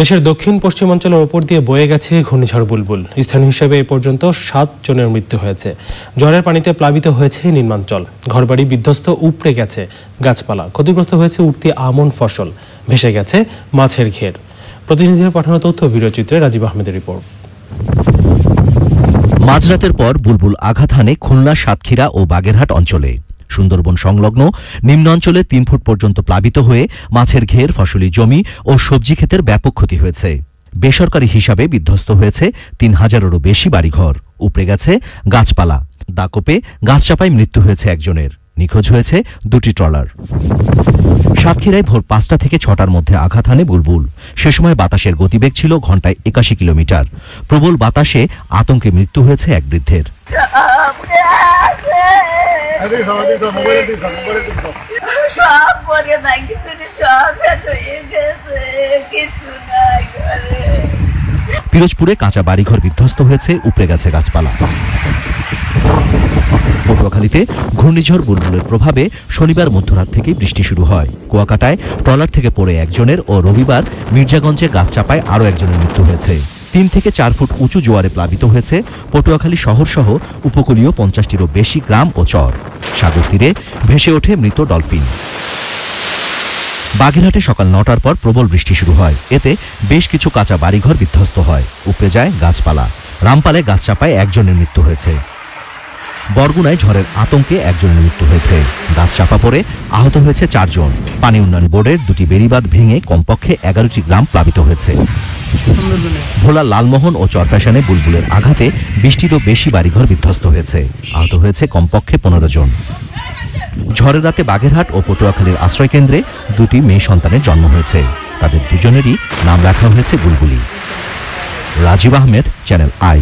দেশের দক্ষিণ পশ্চিমাঞ্চলের ওপর দিয়ে বয়ে গেছে ঘূর্ণিঝড় বুলবুল। স্থানীয় হিসেবে এ পর্যন্ত সাত জনের মৃত্যু হয়েছে। ঝড়ের পানিতে প্লাবিত হয়েছে নির্মাঞ্চল ঘরবাড়ি বিধ্বস্ত উপড়ে গেছে গাছপালা। ক্ষতিগ্রস্ত হয়েছে উঠতি আমন ফসল। ভেসে গেছে মাছের ঘের। প্রতিনিধিদের পাঠানো তথ্য ভিডিওচিত্রে রাজীব আহমেদের রিপোর্ট। মাঝরাতের পর বুলবুল আঘাত হানে খুলনা, সাতক্ষীরা ও বাগেরহাট অঞ্চলে। সুন্দরবন সংলগ্ন নিম্নাঞ্চলে তিন ফুট পর্যন্ত প্লাবিত হয়ে মাছের ঘের, ফসলি জমি ও সবজি ক্ষেতের ব্যাপক ক্ষতি হয়েছে। বেসরকারি হিসাবে বিধ্বস্ত হয়েছে তিন হাজারেরও বেশি বাড়িঘর। উপড়ে গেছে গাছপালা। দাকোপে গাছ চাপায় মৃত্যু হয়েছে একজনের। নিখোঁজ হয়েছে দুটি ট্রলার। সাতক্ষীরায় ভোর পাঁচটা থেকে ছটার মধ্যে আঘাত হানে বুলবুল। সে সময় বাতাসের গতিবেগ ছিল ঘন্টায় একাশি কিলোমিটার। প্রবল বাতাসে আতঙ্কে মৃত্যু হয়েছে এক বৃদ্ধের এদিকে সব এদিকে সব মোবাইল এদিকে সব মোবাইল এদিকে সব পিরোজপুরে কাঁচা বাড়িঘর বিধ্বস্ত হয়েছে, উপড়ে গেছে গাছপালা। পটুয়াখালীতে ঘূর্ণিঝড় বুলবুলের প্রভাবে শনিবার মধ্যরাত থেকেই বৃষ্টি শুরু হয়। কুয়াকাটায় ট্রলার থেকে পড়ে একজনের ও রবিবার মির্জাগঞ্জে গাছ চাপায় আরও একজনের মৃত্যু হয়েছে। তিন থেকে চার ফুট উঁচু জোয়ারে প্লাবিত হয়েছে পটুয়াখালী শহরসহ উপকূলীয় পঞ্চাশটিরও বেশি গ্রাম ও চর। সাগর তীরে ভেসে ওঠে মৃত ডলফিন। বাগেরহাটে সকাল নটার পর প্রবল বৃষ্টি শুরু হয়। এতে বেশ কিছু কাঁচা বাড়িঘর বিধ্বস্ত হয়। উপড়ে যায় গাছপালা। রামপালে গাছ চাপায় একজনের মৃত্যু হয়েছে। বরগুনায় ঝড়ের আতঙ্কে একজনের মৃত্যু হয়েছে। গাছ চাপা পড়ে আহত হয়েছে চারজন। পানি উন্নয়ন বোর্ডের দুটি বেড়িবাঁধ ভেঙে কমপক্ষে এগারোটি গ্রাম প্লাবিত হয়েছে। ভোলা লালমোহন ও চরফ্যাশনে বুলবুলের আঘাতে বৃষ্টিরও বেশি বাড়িঘর বিধ্বস্ত হয়েছে। আহত হয়েছে কমপক্ষে পনেরো জন। ঝড়ের রাতে বাগেরহাট ও পটুয়াখালীর আশ্রয়কেন্দ্রে দুটি মেয়ে সন্তানের জন্ম হয়েছে। তাদের দুজনেরই নাম রাখা হয়েছে বুলবুলি। Rajib Ahmed channel I